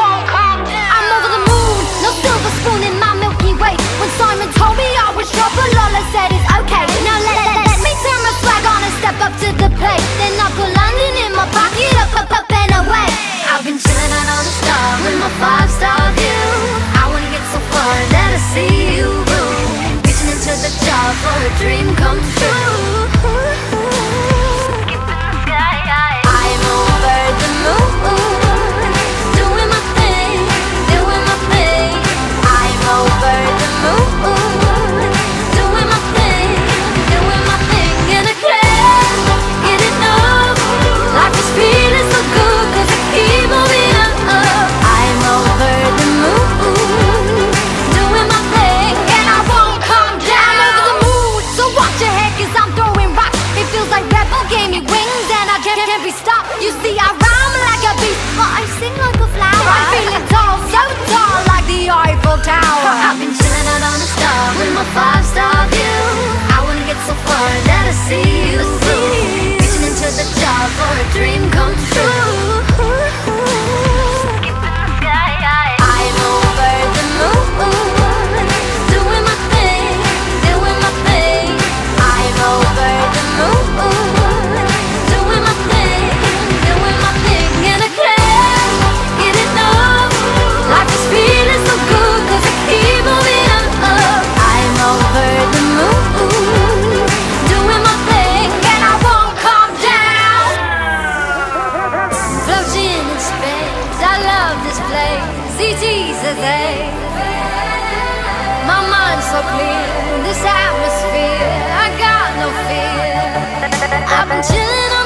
I'm over the moon. No silver spoon in my Milky Way. When Simon told me I would drop, but Lola said it's okay. Now let let me turn my flag on and step up to the plate. Then I'll put London in my pocket, up, up, up and away. I've been chilling on the stars with my five star view. I wanna get so far that I see you. Reaching into the jar for a dream come true. Place. CT's My mind's so clear, this atmosphere, I got no fear. I've been chilling